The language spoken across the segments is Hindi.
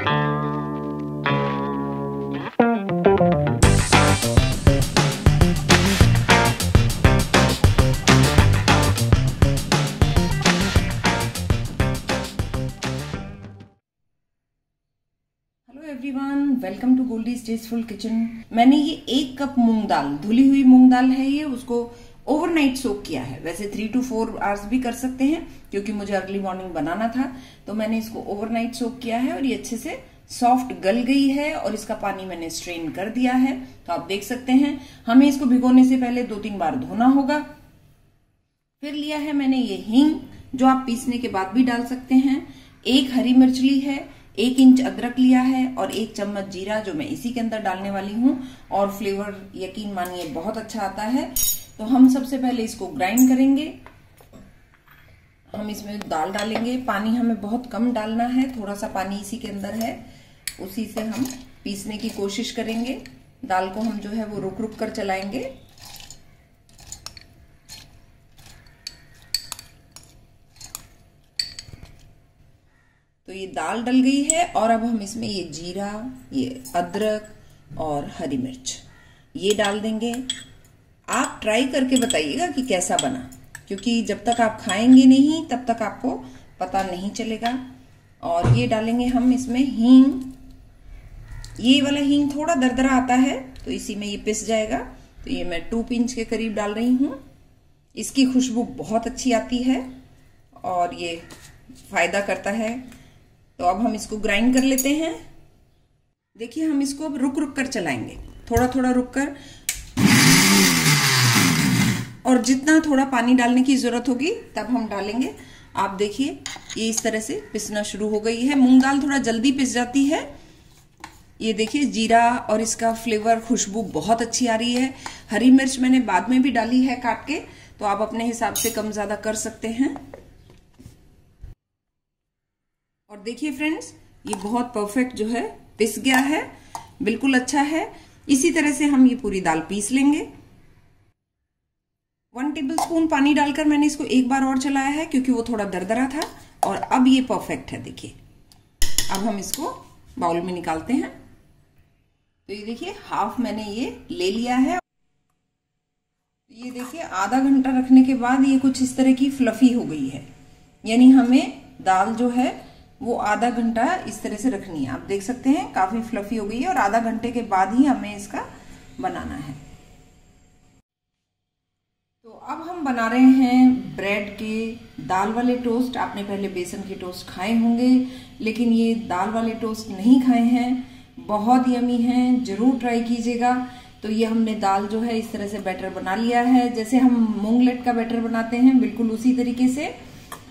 Everyone welcome to Goldie tasteful kitchen मैंने ये एक कप मूंग दाल, धुली हुई मूंग दाल है ये, उसको ओवरनाइट सोक किया है। वैसे थ्री टू फोर आवर्स भी कर सकते हैं, क्योंकि मुझे अर्ली मॉर्निंग बनाना था तो मैंने इसको ओवरनाइट सोक किया है और ये अच्छे से सॉफ्ट गल गई है और इसका पानी मैंने स्ट्रेन कर दिया है। तो आप देख सकते हैं, हमें इसको भिगोने से पहले दो तीन बार धोना होगा। फिर लिया है मैंने ये हींग, जो आप पीसने के बाद भी डाल सकते हैं। एक हरी मिर्च ली है, एक इंच अदरक लिया है और एक चम्मच जीरा, जो मैं इसी के अंदर डालने वाली हूँ। और फ्लेवर यकीन मानिए, बहुत अच्छा आता है। तो हम सबसे पहले इसको ग्राइंड करेंगे। हम इसमें दाल डालेंगे। पानी हमें बहुत कम डालना है। थोड़ा सा पानी इसी के अंदर है। उसी से हम पीसने की कोशिश करेंगे। दाल को हम जो है वो रुक रुक कर चलाएँगे। तो ये दाल डल गई है और अब हम इसमें ये जीरा, ये अदरक और हरी मिर्च, ये डाल देंगे। आप ट्राई करके बताइएगा कि कैसा बना। क्योंकि जब तक आप खाएँगे नहीं, तब तक आपको पता नहीं चलेगा। और ये डालेंगे हम इसमें हींग। ये वाला हींग थोड़ा दरदरा आता है तो इसी में ये पिस जाएगा। तो ये मैं टू पिंच के करीब डाल रही हूँ। इसकी खुशबू बहुत अच्छी आती है और ये फ़ायदा करता है। तो अब हम इसको ग्राइंड कर लेते हैं। देखिए, हम इसको अब रुक रुक कर चलाएँगे। थोड़ा थोड़ा रुक कर। और जितना थोड़ा पानी डालने की ज़रूरत होगी, तब हम डालेंगे। आप देखिए, ये इस तरह से पिसना शुरू हो गई है। मूंग दाल थोड़ा जल्दी पिस जाती है। ये देखिए, जीरा और इसका फ्लेवर, खुशबू बहुत अच्छी आ रही है। हरी मिर्च मैंने बाद में भी डाली है काट के तो आप अपने हिसाब से कम ज़्यादा कर सकते हैं। और देखिए फ्रेंड्स, ये बहुत परफेक्ट जो है, पिस गया है। बिल्कुल अच्छा है। इसी तरह से हम ये पूरी दाल पीस लेंगे। वन टेबल स्पून पानी डालकर मैंने इसको एक बार और चलाया है, क्योंकि वो थोड़ा दरदरा था, और अब ये परफेक्ट है, देखिए। अब हम इसको बाउल में निकालते हैं। तो ये देखिए हाफ़ मैंने ये ले लिया है। ये देखिए, आधा घंटा रखने के बाद ये कुछ इस तरह की फ्लफी हो गई है। यानी हमें दाल जो है, वो आधा घंटा इस तरह से रखनी है। आप देख सकते हैं, काफ़ी फ्लफी हो गई है, और आधा घंटे के बाद ही हमें इसका बनाना है। अब हम बना रहे हैं ब्रेड के दाल वाले टोस्ट। आपने पहले बेसन के टोस्ट खाए होंगे, लेकिन ये दाल वाले टोस्ट नहीं खाए हैं। बहुत यमी हैं, ज़रूर ट्राई कीजिएगा। तो ये हमने दाल जो है, इस तरह से बैटर बना लिया है। जैसे हम मूंगलेट का बैटर बनाते हैं, बिल्कुल उसी तरीके से।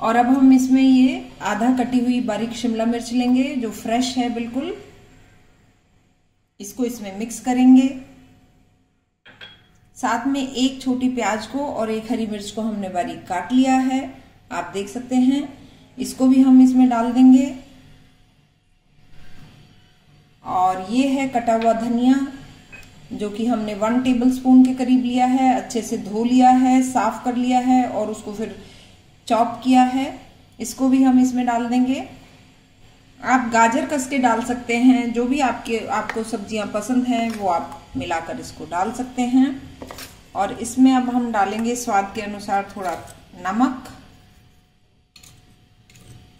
और अब हम इसमें ये आधा कटी हुई बारीक शिमला मिर्च लेंगे, जो फ्रेश है बिल्कुल। इसको इसमें मिक्स करेंगे। साथ में एक छोटी प्याज को और एक हरी मिर्च को हमने बारीक काट लिया है। आप देख सकते हैं। इसको भी हम इसमें डाल देंगे। और ये है कटा हुआ धनिया, जो कि हमने वन टेबल स्पून के करीब लिया है। अच्छे से धो लिया है, साफ़ कर लिया है और उसको फिर चॉप किया है। इसको भी हम इसमें डाल देंगे। आप गाजर कस के डाल सकते हैं। जो भी आपके, आपको सब्ज़ियाँ पसंद हैं, वो आप मिलाकर इसको डाल सकते हैं। और इसमें अब हम डालेंगे स्वाद के अनुसार थोड़ा नमक।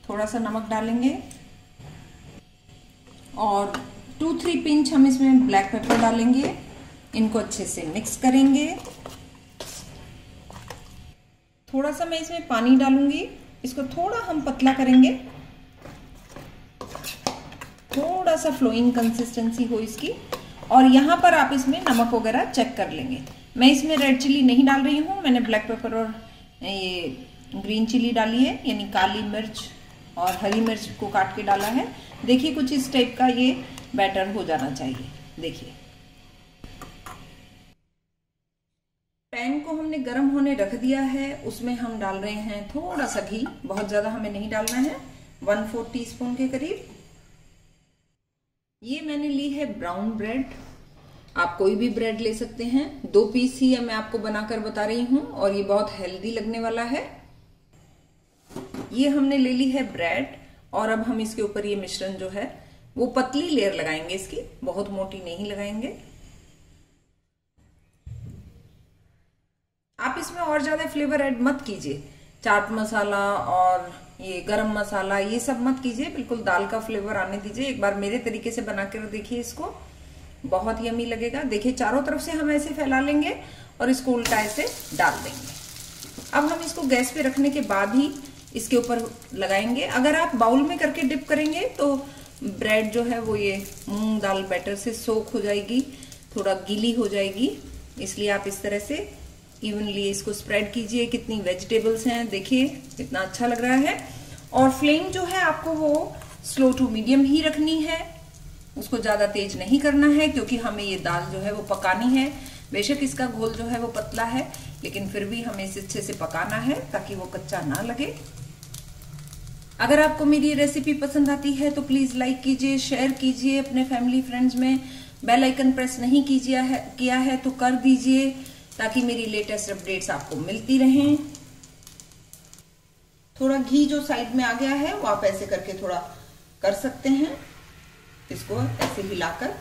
थोड़ा सा नमक डालेंगे। और टू थ्री पिंच हम इसमें ब्लैक पेपर डालेंगे। इनको अच्छे से मिक्स करेंगे। थोड़ा सा मैं इसमें पानी डालूँगी। इसको थोड़ा हम पतला करेंगे। थोड़ा सा फ्लोइंग कंसिस्टेंसी हो इसकी। और यहाँ पर आप इसमें नमक वगैरह चेक कर लेंगे। मैं इसमें रेड चिली नहीं डाल रही हूँ, मैंने ब्लैक पेपर और ये ग्रीन चिली डाली है, यानी काली मिर्च और हरी मिर्च को काट के डाला है। देखिए कुछ इस टाइप का ये बैटर हो जाना चाहिए। देखिए। पैन को हमने गर्म होने रख दिया है, उसमें हम डाल रहे हैं थोड़ा सा घी, बहुत ज़्यादा हमें नहीं डालना है। वन फोर टी के करीब। ये मैंने ली है ब्राउन ब्रेड आप कोई भी ब्रेड ले सकते हैं। दो पीस ही मैं आपको बनाकर बता रही हूँ और ये बहुत हेल्दी लगने वाला है। ये हमने ले ली है ब्रेड और अब हम इसके ऊपर ये मिश्रण जो है, वो पतली लेयर लगाएँगे इसकी। बहुत मोटी नहीं लगाएँगे। आप इसमें और ज़्यादा फ्लेवर ऐड मत कीजिए। चाट मसाला और ये गरम मसाला, ये सब मत कीजिए, बिल्कुल दाल का फ्लेवर आने दीजिए। एक बार मेरे तरीके से बना कर देखिए इसको। बहुत यमी लगेगा। देखिए, चारों तरफ़ से हम ऐसे फैला लेंगे और इसको उल्टा ऐसे डाल देंगे। अब हम इसको गैस पे रखने के बाद ही इसके ऊपर लगाएँगे। अगर आप बाउल में करके डिप करेंगे तो ब्रेड जो है वो ये मूंग दाल बैटर से सोख हो जाएगी, थोड़ा गीली हो जाएगी। इसलिए आप इस तरह से इवनली इसको स्प्रेड कीजिए, कितनी वेजिटेबल्स हैं, देखिए, कितना अच्छा लग रहा है। और फ्लेम जो है आपको वो स्लो टू मीडियम ही रखनी है। उसको ज़्यादा तेज नहीं करना है, क्योंकि हमें ये दाल जो है वो पकानी है। बेशक इसका घोल जो है वो पतला है, लेकिन फिर भी हमें इसे अच्छे से पकाना है, ताकि वो कच्चा ना लगे। अगर आपको मेरी रेसिपी पसंद आती है तो प्लीज़ लाइक कीजिए शेयर कीजिए अपने फैमिली फ्रेंड्स में। बेल आइकन प्रेस नहीं कीजिए किया है तो कर दीजिए। ताकि मेरी लेटेस्ट अपडेट्स आपको मिलती रहें। थोड़ा घी जो साइड में आ गया है, वो आप ऐसे करके थोड़ा कर सकते हैं। इसको ऐसे हिलाकर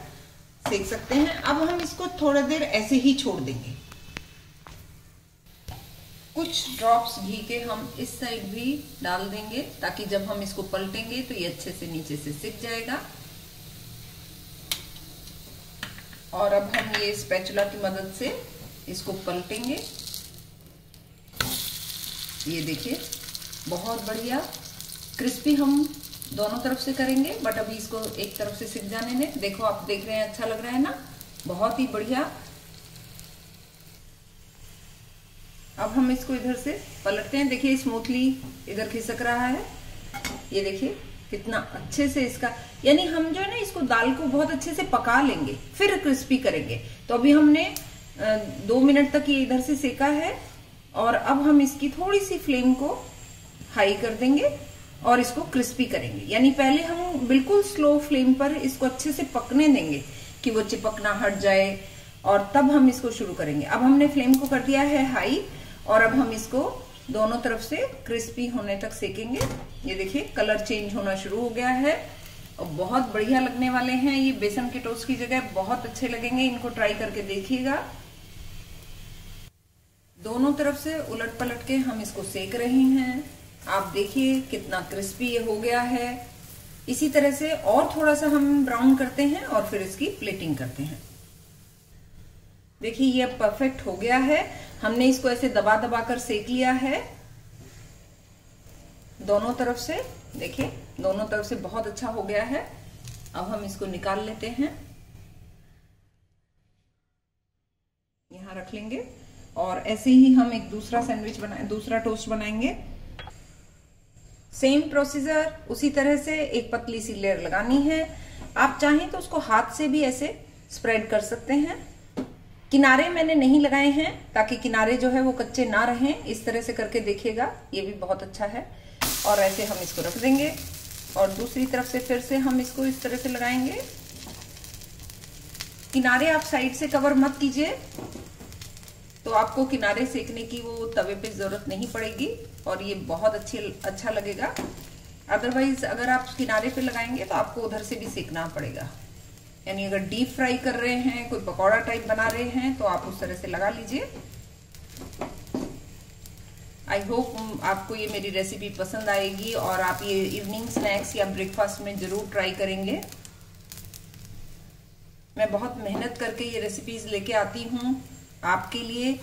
सेक सकते हैं। अब हम इसको थोड़ा देर ऐसे ही छोड़ देंगे। कुछ ड्रॉप्स घी के हम इस साइड भी डाल देंगे, ताकि जब हम इसको पलटेंगे तो ये अच्छे से नीचे से सिक जाएगा। और अब हम ये स्पैचुला की मदद से इसको पलटेंगे। ये देखिए, बहुत बढ़िया। क्रिस्पी हम दोनों तरफ़ से करेंगे बट अभी इसको एक तरफ़ से सिक जाने दें। देखो, आप देख रहे हैं अच्छा लग रहा है ना? बहुत ही बढ़िया। अब हम इसको इधर से पलटते हैं। देखिए स्मूथली इधर खिसक रहा है। ये देखिए, कितना अच्छे से इसका, यानी हम जो है ना, इसको दाल को बहुत अच्छे से पका लेंगे, फिर क्रिस्पी करेंगे। तो अभी हमने दो मिनट तक ये इधर से सेका है और अब हम इसकी थोड़ी सी फ्लेम को हाई कर देंगे और इसको क्रिस्पी करेंगे। यानी पहले हम बिल्कुल स्लो फ्लेम पर इसको अच्छे से पकने देंगे कि वो चिपकना हट जाए और तब हम इसको शुरू करेंगे। अब हमने फ्लेम को कर दिया है हाई और अब हम इसको दोनों तरफ़ से क्रिस्पी होने तक सेकेंगे। ये देखिए, कलर चेंज होना शुरू हो गया है और बहुत बढ़िया लगने वाले हैं। ये बेसन के टोस्ट की जगह बहुत अच्छे लगेंगे। इनको ट्राई करके देखिएगा। दोनों तरफ़ से उलट पलट के हम इसको सेक रहे हैं। आप देखिए कितना क्रिस्पी ये हो गया है। इसी तरह से और थोड़ा सा हम ब्राउन करते हैं और फिर इसकी प्लेटिंग करते हैं। देखिए, ये परफेक्ट हो गया है। हमने इसको ऐसे दबा दबा कर सेक लिया है। दोनों तरफ़ से, देखिए, दोनों तरफ़ से बहुत अच्छा हो गया है। अब हम इसको निकाल लेते हैं। यहाँ रख लेंगे। और ऐसे ही हम एक दूसरा सैंडविच बनाए दूसरा टोस्ट बनाएँगे। सेम प्रोसीजर उसी तरह से एक पतली सी लेयर लगानी है। आप चाहें तो उसको हाथ से भी ऐसे स्प्रेड कर सकते हैं। किनारे मैंने नहीं लगाए हैं, ताकि किनारे जो है वो कच्चे ना रहें। इस तरह से करके देखिएगा, ये भी बहुत अच्छा है। और ऐसे हम इसको रख देंगे। और दूसरी तरफ़ से फिर से हम इसको इस तरह से लगाएँगे। किनारे आप साइड से कवर मत कीजिए। तो आपको किनारे सेकने की वो तवे पे ज़रूरत नहीं पड़ेगी और ये बहुत अच्छी अच्छा लगेगा। अदरवाइज़ अगर आप किनारे पे लगाएँगे तो आपको उधर से भी सेकना पड़ेगा। यानी अगर डीप फ्राई कर रहे हैं, कोई पकौड़ा टाइप बना रहे हैं तो आप उस तरह से लगा लीजिए। आई होप आपको ये मेरी रेसिपी पसंद आएगी और आप ये इवनिंग स्नैक्स या ब्रेकफास्ट में ज़रूर ट्राई करेंगे। मैं बहुत मेहनत करके ये रेसिपीज़ लेके आती हूँ। आपके लिए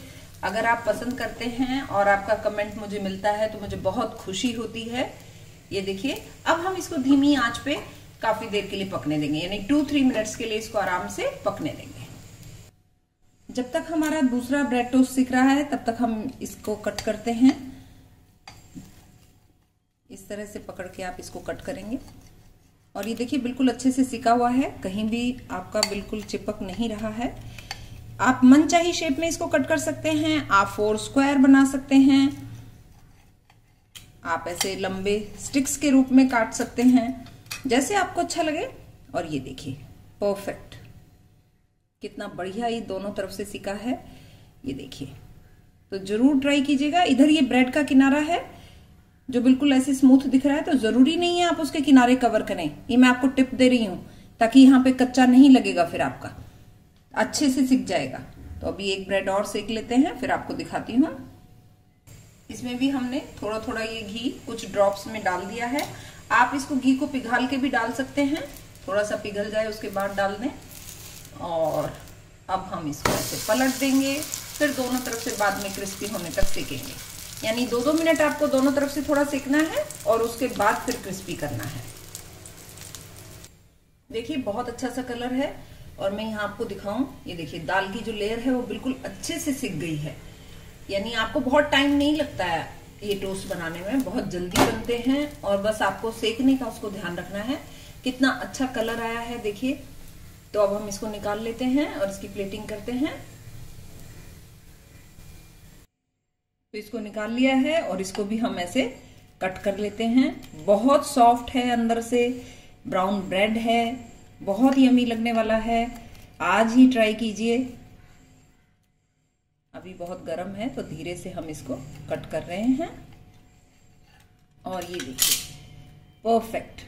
अगर आप पसंद करते हैं और आपका कमेंट मुझे मिलता है तो मुझे बहुत खुशी होती है। ये देखिए, अब हम इसको धीमी आँच पे काफ़ी देर के लिए पकने देंगे, यानी टू थ्री मिनट्स के लिए इसको आराम से पकने देंगे। जब तक हमारा दूसरा ब्रेड टोस्ट सीख रहा है, तब तक हम इसको कट करते हैं। इस तरह से पकड़ के आप इसको कट करेंगे। और ये देखिए, बिल्कुल अच्छे से सिका हुआ है, कहीं भी आपका बिल्कुल चिपक नहीं रहा है। आप मन चाही शेप में इसको कट कर सकते हैं, आप फोर स्क्वायर बना सकते हैं, आप ऐसे लंबे स्टिक्स के रूप में काट सकते हैं, जैसे आपको अच्छा लगे, और ये देखिए परफेक्ट कितना बढ़िया ये दोनों तरफ़ से सिका है, ये देखिए। तो ज़रूर ट्राई कीजिएगा, इधर ये ब्रेड का किनारा है, जो बिल्कुल ऐसे स्मूथ दिख रहा है तो ज़रूरी नहीं है आप उसके किनारे कवर करें। ये मैं आपको टिप दे रही हूँ, ताकि यहाँ पे कच्चा नहीं लगेगा फिर आपका। अच्छे से सिक जाएगा। तो अभी एक ब्रेड और सेक लेते हैं, फिर आपको दिखाती हूँ। इसमें भी हमने थोड़ा थोड़ा ये घी कुछ ड्रॉप्स में डाल दिया है। आप इसको घी को पिघाल के भी डाल सकते हैं। थोड़ा सा पिघल जाए, उसके बाद डाल दें। और अब हम इसको ऐसे पलट देंगे, फिर दोनों तरफ़ से बाद में क्रिस्पी होने तक सेकेंगे। यानी दो दो मिनट आपको दोनों तरफ़ से थोड़ा सेकना है और उसके बाद फिर क्रिस्पी करना है। देखिए, बहुत अच्छा सा कलर है। और मैं यहाँ आपको दिखाऊँ, ये देखिए, दाल की जो लेयर है वो बिल्कुल अच्छे से सिक गई है। यानी आपको बहुत टाइम नहीं लगता है ये टोस्ट बनाने में, बहुत जल्दी बनते हैं और बस आपको सेकने का उसको ध्यान रखना है। कितना अच्छा कलर आया है, देखिए। तो अब हम इसको निकाल लेते हैं और इसकी प्लेटिंग करते हैं। तो इसको निकाल लिया है और इसको भी हम ऐसे कट कर लेते हैं। बहुत सॉफ्ट है अंदर से ब्राउन ब्रेड है। बहुत ही यमी लगने वाला है। आज ही ट्राई कीजिए। अभी बहुत गर्म है तो धीरे से हम इसको कट कर रहे हैं। और ये देखिए परफेक्ट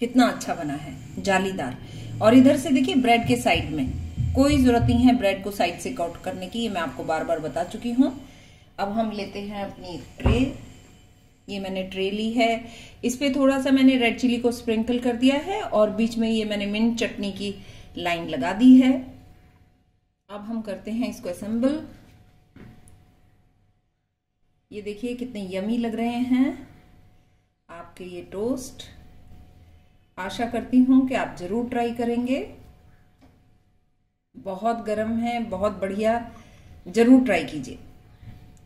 कितना अच्छा बना है, जालीदार। और इधर से देखिए ब्रेड के साइड में। कोई ज़रूरत नहीं है ब्रेड को साइड से कट करने की, ये मैं आपको बार बार बता चुकी हूँ। अब हम लेते हैं अपनी ट्रे ये मैंने ट्रे ली है। इस पे थोड़ा सा मैंने रेड चिली को स्प्रिंकल कर दिया है और बीच में ये मैंने मिंट चटनी की लाइन लगा दी है। अब हम करते हैं इसको असेंबल ये देखिए कितने यमी लग रहे हैं आपके ये टोस्ट आशा करती हूँ कि आप ज़रूर ट्राई करेंगे। बहुत गर्म है, बहुत बढ़िया। ज़रूर ट्राई कीजिए।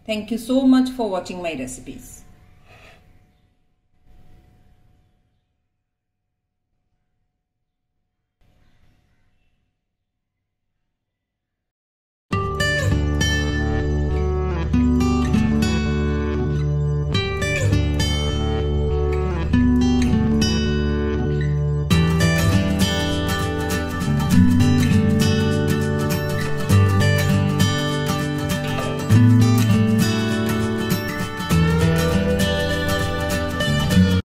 Thank you so much for watching my recipes